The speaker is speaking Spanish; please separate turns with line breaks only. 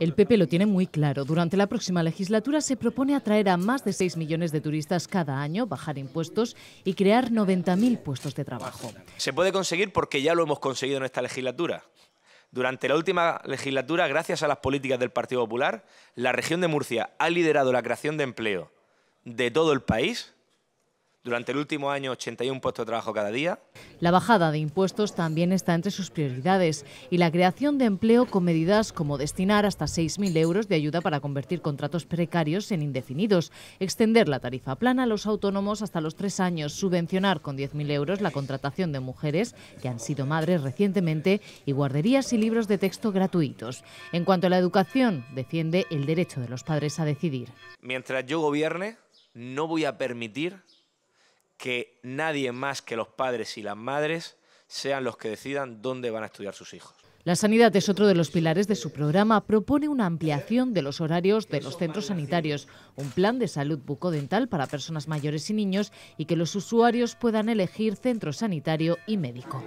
El PP lo tiene muy claro. Durante la próxima legislatura se propone atraer a más de 6 millones de turistas cada año, bajar impuestos y crear 90.000 puestos de trabajo.
Se puede conseguir porque ya lo hemos conseguido en esta legislatura. Durante la última legislatura, gracias a las políticas del Partido Popular, la región de Murcia ha liderado la creación de empleo de todo el país durante el último año, 81 puestos de trabajo cada día.
La bajada de impuestos también está entre sus prioridades y la creación de empleo con medidas como destinar hasta 6.000 euros de ayuda para convertir contratos precarios en indefinidos, extender la tarifa plana a los autónomos hasta los tres años, subvencionar con 10.000 euros la contratación de mujeres que han sido madres recientemente y guarderías y libros de texto gratuitos. En cuanto a la educación, defiende el derecho de los padres a decidir.
Mientras yo gobierne, no voy a permitir que nadie más que los padres y las madres sean los que decidan dónde van a estudiar sus hijos.
La sanidad es otro de los pilares de su programa. Propone una ampliación de los horarios de los centros sanitarios, un plan de salud bucodental para personas mayores y niños y que los usuarios puedan elegir centro sanitario y médico.